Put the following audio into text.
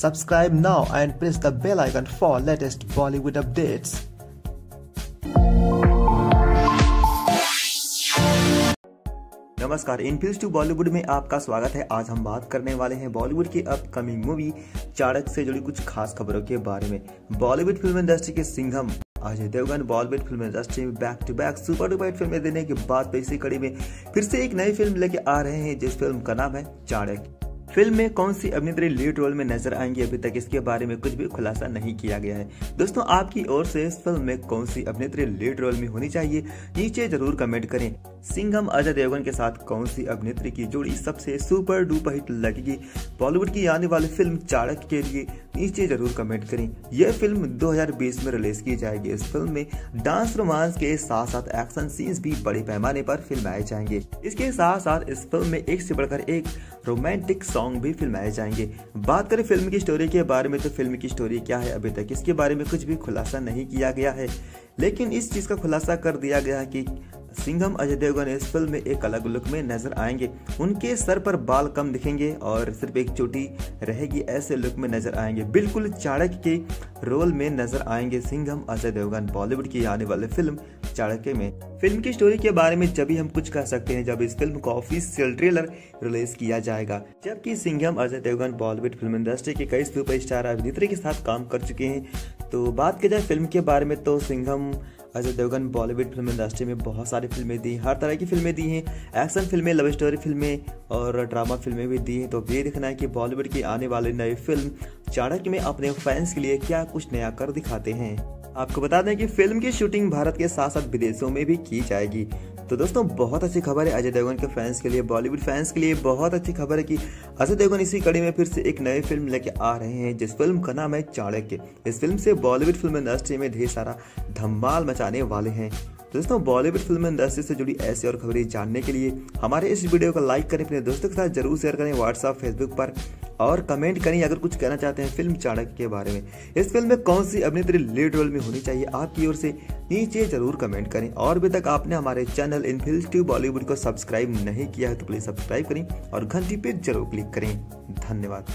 Subscribe now and press the bell icon for latest Bollywood updates. नमस्कार इनफिल्स to Bollywood में आपका स्वागत है। आज हम बात करने वाले हैं बॉलीवुड की अपकमिंग मूवी चाणक से जुड़ी कुछ खास खबरों के बारे में। बॉलीवुड फ़िल्म इंडस्ट्री के Singham Ajay Devgan Bollywood film industry में back to back super duper फ़िल्में देने के बाद इसी कड़ी में फिर से एक नई फ़िल्म लेके आ रहे हैं, जिस फ़िल्म का नाम है चाणक फ़िल्म में कौन सी अभिनेत्री लीड रोल में नज़र आएँगी? अभी तक इसके बारे में कुछ भी खुलासा नहीं किया गया है। दोस्तों, आपकी ओर से इस फ़िल्म में कौन सी अभिनेत्री लीड रोल में होनी चाहिए? नीचे ज़रूर कमेंट करें। सिंघम अजय देवगन के साथ कौन सी अभिनेत्री की जोड़ी सबसे सुपर डुपर हिट लगेगी? बॉलीवुड की आने वाली फ़िल्म चाणक के लिए नीचे ज़रूर कमेंट करें। यह फ़िल्म 2020 में रिलीज़ की जाएगी। इस फ़िल्म में डांस रोमांस के साथ साथ एक्शन सीन्स भी बड़े पैमाने पर फिल्माए जाएँगे। इसके साथ साथ इस फ़िल्म में एक से बढ़कर एक रोमांटिक सॉन्ग भी फिल्माए जाएँगे। बात करें फ़िल्म की स्टोरी के बारे में तो फ़िल्म की स्टोरी क्या है अभी तक? इसके बारे में कुछ भी खुलासा नहीं किया गया है। लेकिन इस चीज़ का खुलासा कर दिया गया है कि सिंघम अजय देवगन इस फ़िल्म में एक अलग लुक में नज़र आएँगे। उनके सर पर बाल कम दिखेंगे और सिर्फ़ एक चोटी रहेगी, ऐसे लुक में नज़र आएँगे। बिल्कुल चाणक्य के रोल में नज़र आएँगे सिंघम अजय देवगन बॉलीवुड की आने वाली फ़िल्म चाणक्य में। फ़िल्म की स्टोरी के बारे में जब भी हम कुछ कह सकते हैं, जब इस फ़िल्म का ऑफिशियल ट्रेलर रिलीज़ किया जाएगा। जबकि Singham Ajay Devgan Bollywood film industry के कई सुपर स्टार अभिनेत्री के साथ काम कर चुके हैं। तो बात की जाए फ़िल्म के बारे में तो Singham Ajay Devgan Bollywood film industry में बहुत सारी फ़िल्में दी हर तरह की फ़िल्में दी हैं, एक्शन फ़िल्में लव स्टोरी फ़िल्में और ड्रामा फ़िल्में भी दी हैं। तो ये देखना है कि बॉलीवुड की आने वाली नई फ़िल्म चाणक्य में अपने फैंस के लिए क्या कुछ नया कर दिखाते हैं। आपको बता दें कि फ़िल्म की शूटिंग भारत के साथ साथ विदेशों में भी की जाएगी। तो दोस्तों, बहुत अच्छी खबर है अजय देवगन के फैंस के लिए बॉलीवुड फैंस के लिए बहुत अच्छी खबर है कि अजय देवगन इसी कड़ी में फिर से एक नई फ़िल्म लेके आ रहे हैं, जिस फ़िल्म का नाम है चाणक्य। इस फ़िल्म से बॉलीवुड फ़िल्म इंडस्ट्री में ढेर सारा धमाल मचाने वाले हैं। दोस्तों बॉलीवुड फ़िल्म इंडस्ट्री से जुड़ी ऐसी और खबरें जानने के लिए हमारे इस वीडियो को लाइक करें, अपने दोस्तों के साथ ज़रूर शेयर करें व्हाट्सएप फेसबुक पर और कमेंट करें अगर कुछ कहना चाहते हैं फ़िल्म चाणक्य के बारे में। इस फ़िल्म में कौन सी अभिनेत्री लीड रोल में होनी चाहिए आपकी ओर से नीचे ज़रूर कमेंट करें। और अभी तक आपने हमारे चैनल इन बॉलीवुड को सब्सक्राइब नहीं किया है तो प्लीज़ सब्सक्राइब करें और घंटी पे ज़रूर क्लिक करें। धन्यवाद।